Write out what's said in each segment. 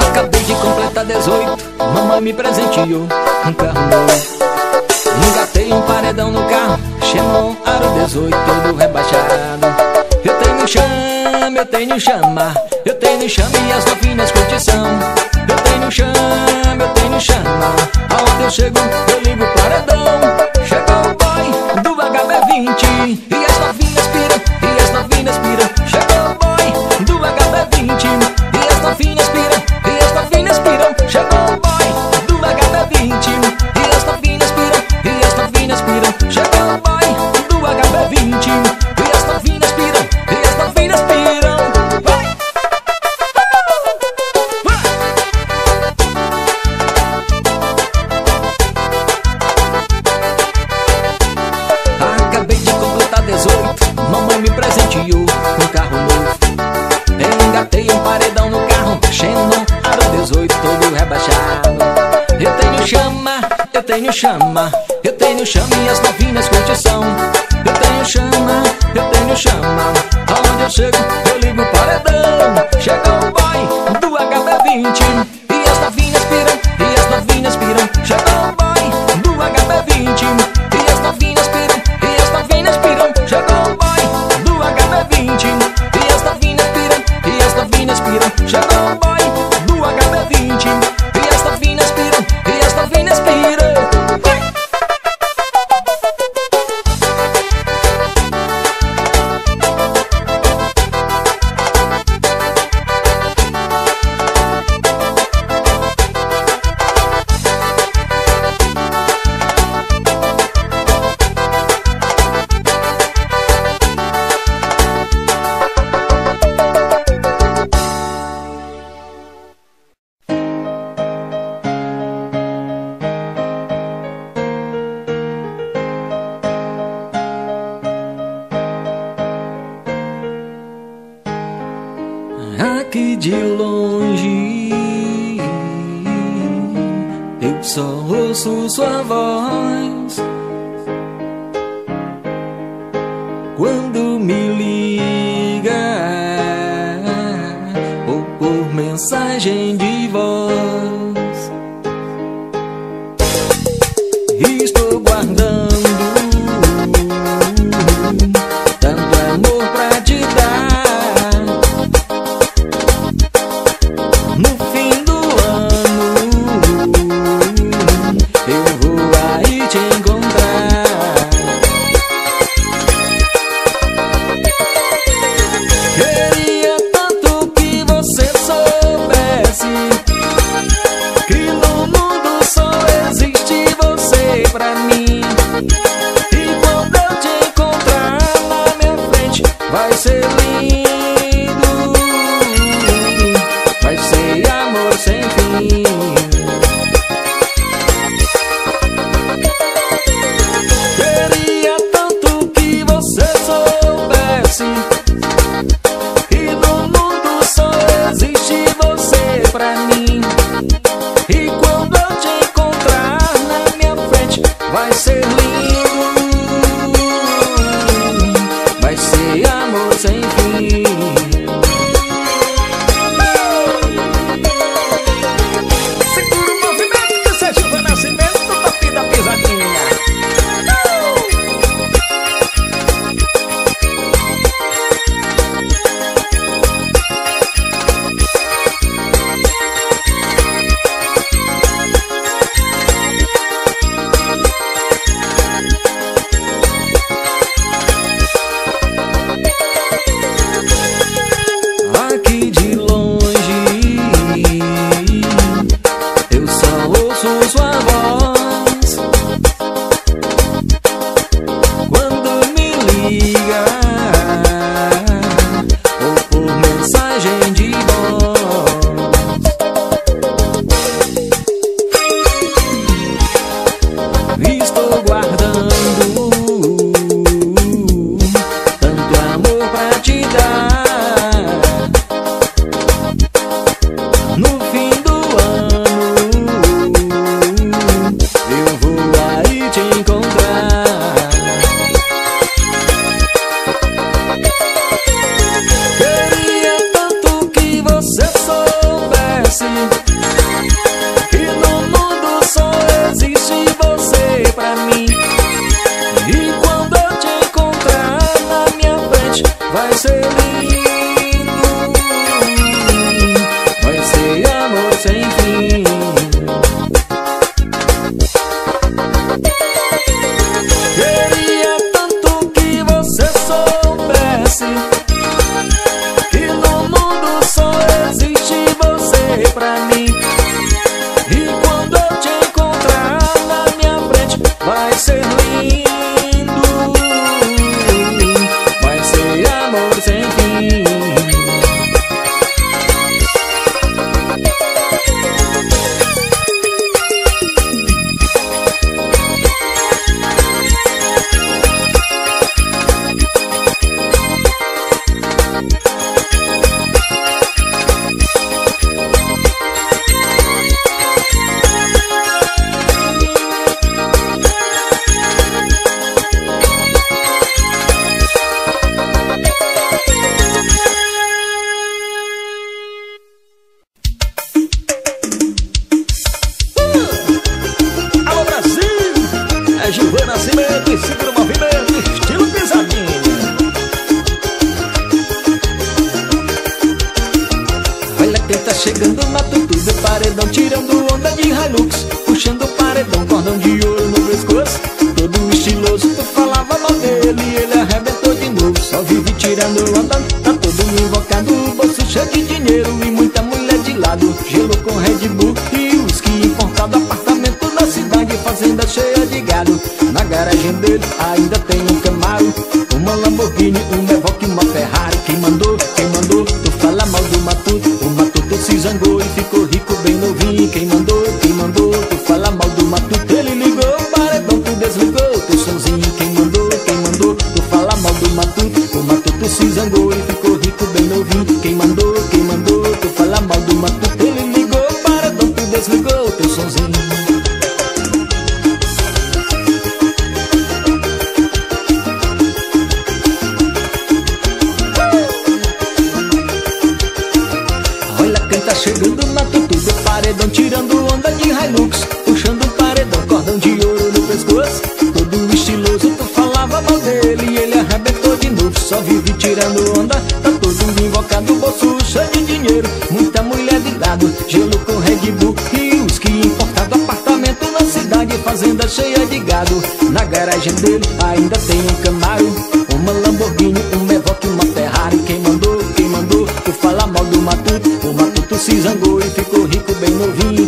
Acabei de completar 18, mamãe me presenteou um carro novo. Engatei um paredão no carro, Xenon Aro 18, todo rebaixado. Eu tenho chama, eu tenho chamar. tenho chama, eu tenho chama e as novinhas curtição. Eu tenho chama, eu tenho chama, aonde eu chego eu ligo o paredão. Chegou o boy do HB20. só ouço sua voz. Quando me parado Na garagem dele ainda tem um Camaro Uma Lamborghini, um Evoque, uma Ferrari. Quem mandou, quem mandou, tu fala mal do Matuto O Matuto se zangou e ficou rico bem novinho.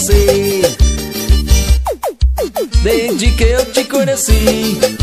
Você Desde que eu te conheci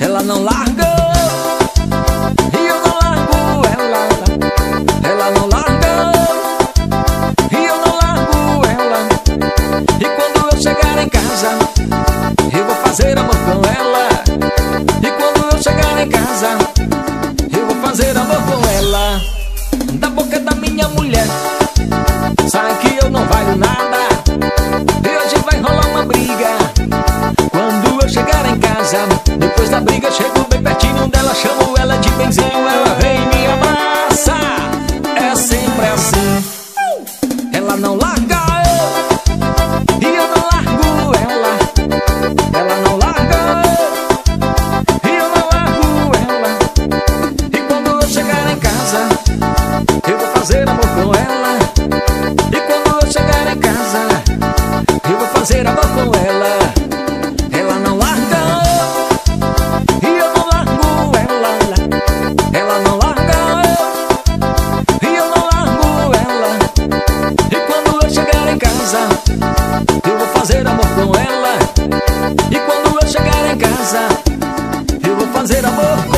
ela não largou. Olha o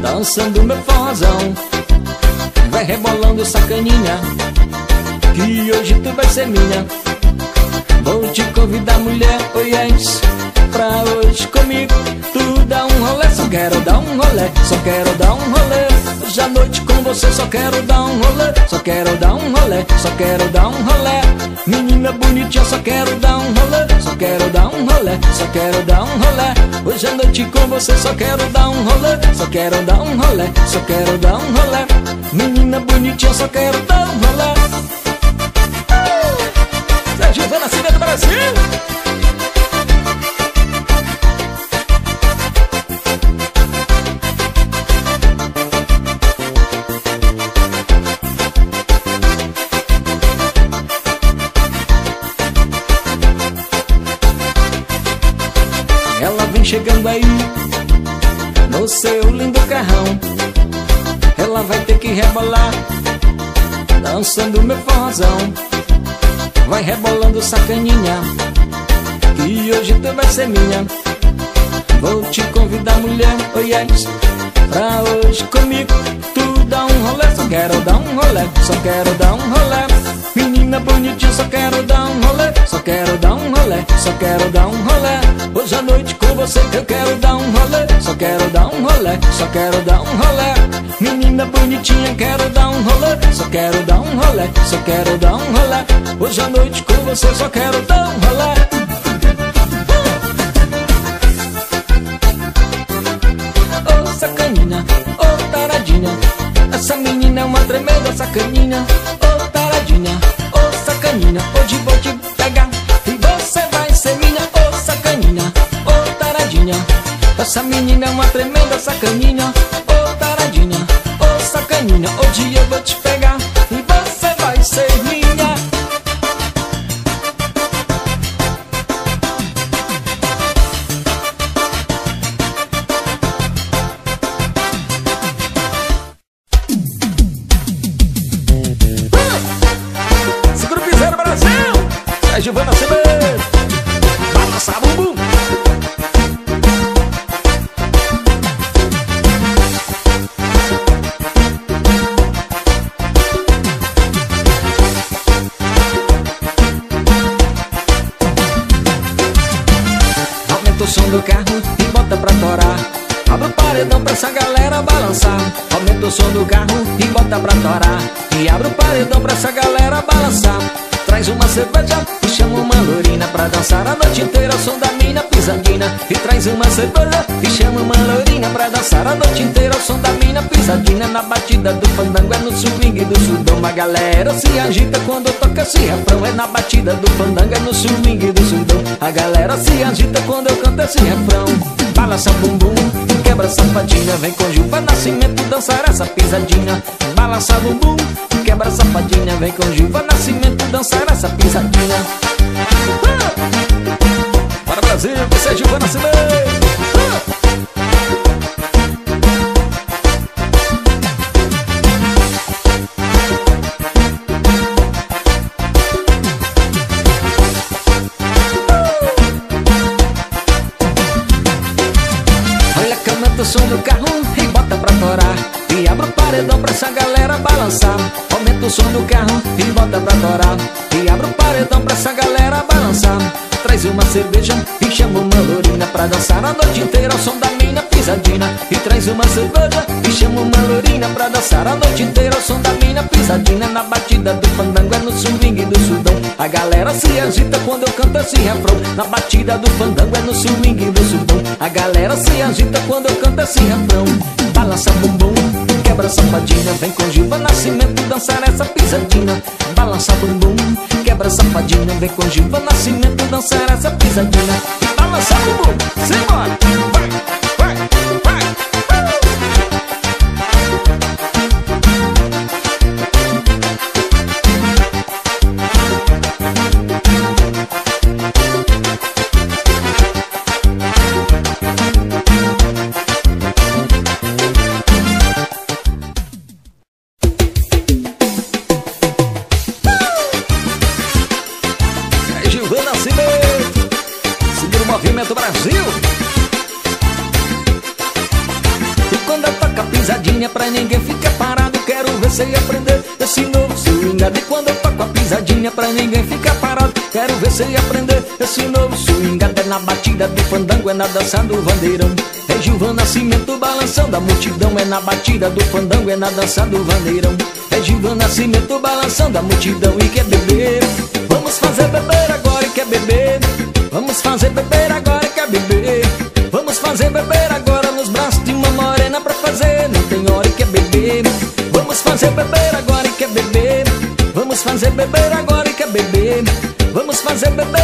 dançando meu forrozão. Vai rebolando sacaninha Que hoje tu vai ser minha. Vou te convidar mulher, oh yes Pra hoje comigo Tu dá um rolê, só quero dar um rolê Só quero dar um rolê Hoje à noite com você só quero dar um rolê Só quero dar um rolê, só quero dar um rolê Menina bonitinha, só quero dar um rolê Só quero dar um rolê, só quero dar um rolê Hoje à noite com você só quero dar um rolê Só quero dar um rolê, só quero dar um rolê Menina bonitinha, só quero dar um rolê Sérgio Nascimento Brasil chegando aí No seu lindo carrão Ela vai ter que rebolar Dançando meu forrozão Vai rebolando sacaninha Que hoje tu vai ser minha. Vou te convidar mulher, oh yes Pra hoje comigo Tu dá um rolê, só quero dar um rolê Só quero dar um rolê Menina bonitinha, só quero dar um rolê Só quero dar um rolê, só quero dar um rolê Hoje à noite com você eu quero dar um rolê Só quero dar um rolê, só quero dar um rolê Menina bonitinha, quero dar um rolê Só quero dar um rolê, só quero dar um rolê Hoje à noite com você só quero dar um rolê Oh sacaninha, oh taradinha Essa menina é uma tremenda sacaninha Oh taradinha, oh sacaninha Hoje vou te pegar. E você vai ser minha Oh sacaninha, oh taradinha. Essa menina é uma tremenda sacaninha Oh taradinha, oh sacaninha. Hoje eu vou te pegar torar E abre o paredão pra essa galera balançar. Traz uma cerveja e chama uma lourina Pra dançar a noite inteira. O som da mina pisadinha E traz uma cerveja. E chama uma lourina Pra dançar a noite inteira. O som da mina pisadinha Na batida do fandango. É no swing do sudão. A galera se agita quando toca esse refrão. É na batida do fandango é no swing do sudão. A galera se agita quando eu canto esse refrão. Balança bumbum, quebra safadinha Vem com Gilva Nascimento dançar essa pisadinha. Balança bumbum, quebra safadinha Vem com Gilva Nascimento dançar essa pisadinha Para Brasil, você é Gilva Nascimento o som do carro bota pra torar E abre o paredão pra essa galera balançar. Aumenta o som do carro e bota pra torar E abre o paredão pra essa galera balançar Traz uma cerveja e chama uma lourina Pra dançar. A noite inteira ao som da mina pisadinha. E traz uma cerveja e chama uma lourina Pra dançar. A noite inteira ao som da mina pisadinha. Na batida do fandango é no swing do sudão. A galera se agita quando eu canto esse refrão. Na batida do fandango é no swing do sudão. A galera se agita quando eu canto esse refrão. Balança bumbum, quebra safadinha. Vem com Nascimento dançar essa pisadinha. Balança bumbum, quebra safadinha. Vem com Nascimento dançar essa pisadinha. Balança bumbum, simbora. Vai pra ninguém fica parado. Quero ver cê aprender esse novo swing. E quando eu toco a pisadinha pra ninguém fica parado. Quero ver cê aprender esse novo swing. Até na batida do fandango, é na dança do vandeirão. É Gilvan Nascimento balançando a multidão É na batida do fandango, é na dança do vandeirão. É Gilvan Nascimento balançando a multidão E quer beber, vamos fazer beber agora e quer beber. Vamos fazer beber agora e quer beber. Vamos fazer beber fazer beber agora e quer beber. Vamos fazer beber agora e quer beber. Vamos fazer beber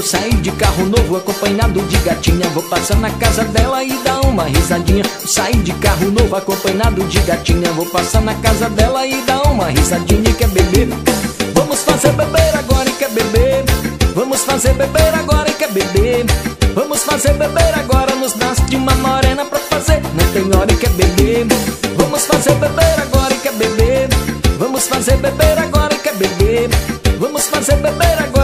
vou sair de carro novo acompanhado de gatinha. Vou passar na casa dela e dar uma risadinha. Sair de carro novo acompanhado de gatinha. Vou passar na casa dela e dar uma risadinha. Quer beber? Vamos fazer beber agora e quer beber. Vamos fazer beber agora e quer beber. Vamos fazer beber agora nos braços de uma morena pra fazer. Não tem hora e quer beber. Vamos fazer beber agora e quer beber. Vamos fazer beber agora e quer beber. Vamos fazer beber agora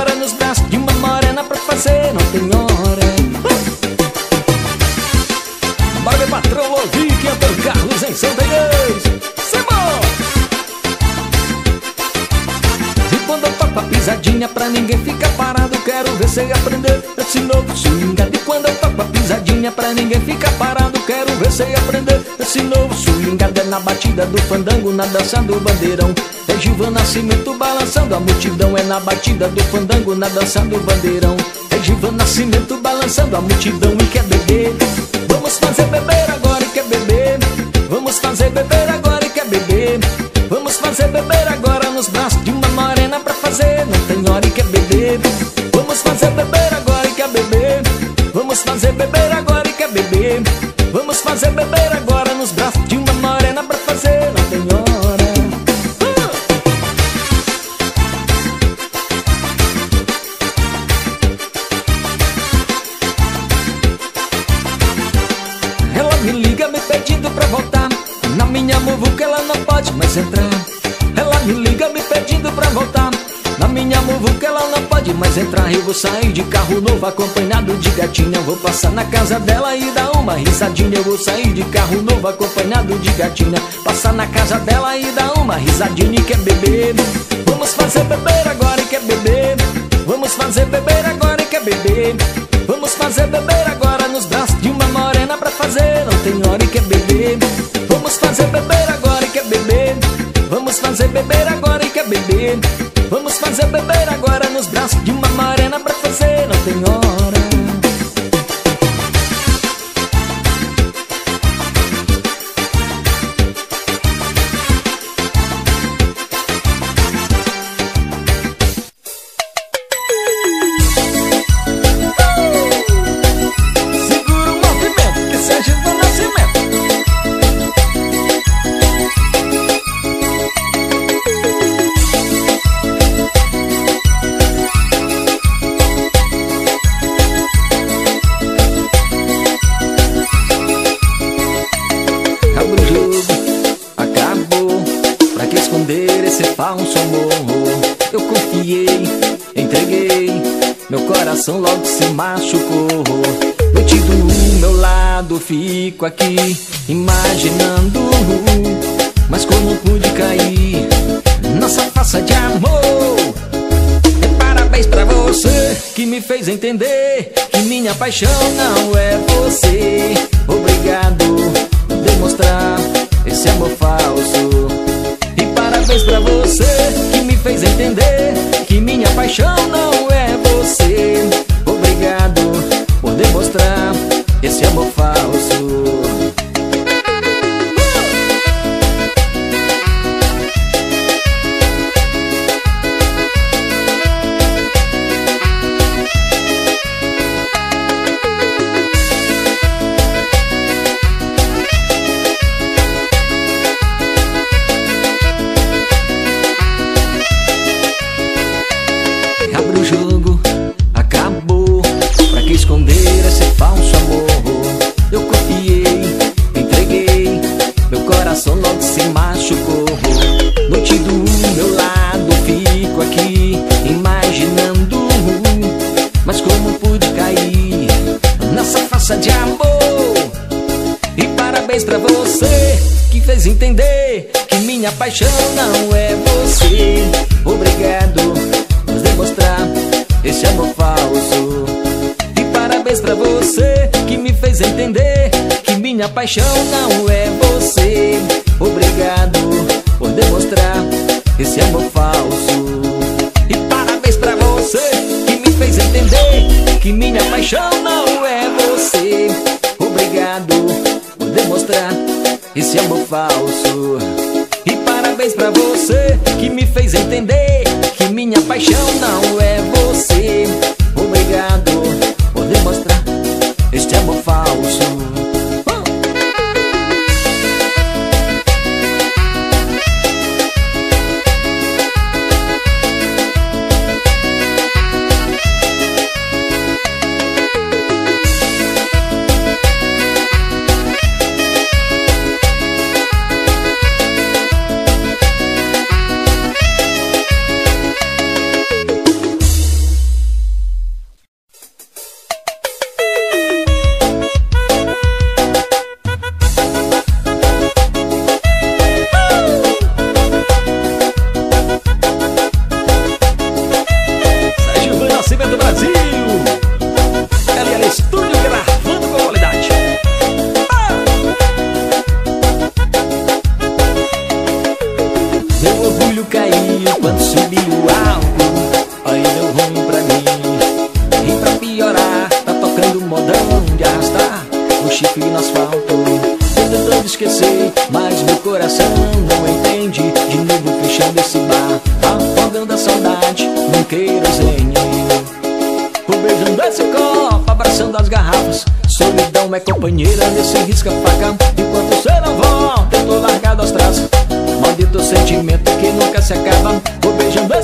pisadinha pra ninguém ficar parado. Quero ver você aprender esse novo swing. E quando eu toco a pisadinha pra ninguém ficar parado. Quero ver você aprender esse novo swing. É na batida do fandango, na dança do bandeirão. É Gilvan Nascimento balançando a multidão É na batida do fandango, na dança do bandeirão. É Gilvan Nascimento balançando a multidão E quer beber, vamos fazer beber agora Vamos fazer beber sair de carro novo acompanhado de gatinha. Vou passar na casa dela e dar uma risadinha. Eu vou sair de carro novo acompanhado de gatinha. Passar na casa dela e dar uma risadinha. E quer beber? Vamos fazer beber agora e quer beber? Vamos fazer beber agora e quer beber? Vamos fazer beber agora nos braços de uma morena pra fazer. Não tem hora e quer beber? Vamos fazer beber agora e quer beber? Vamos fazer beber agora e quer beber? Vamos fazer beber agora nos braços de uma morena pra coração logo se machucou. Noite do meu lado fico aqui imaginando Mas como pude cair? Nossa faça de amor. E Parabéns pra você que me fez entender Que minha paixão não é você. Obrigado por demonstrar esse amor falso. E parabéns pra você que me fez entender Que minha paixão não paixão não é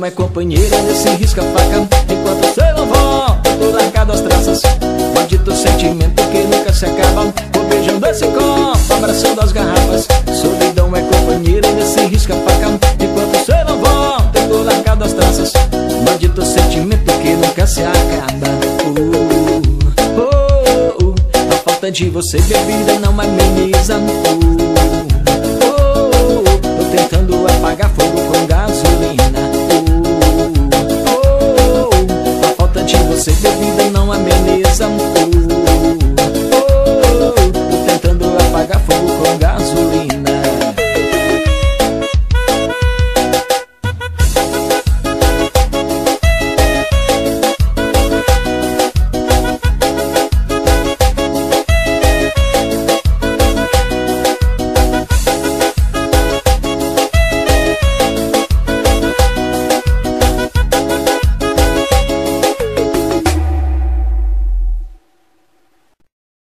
Solidão é companheira nesse risca-faca Enquanto você não volta, tô largado as traças. Maldito sentimento que nunca se acaba O beijão desse copo, abraçando as garrafas. Solidão é companheira nesse risca-faca Enquanto você não volta, tô largado as traças. Maldito sentimento que nunca se acaba. Uh, oh, oh, A falta de você bebida não ameniza. Oh, se ve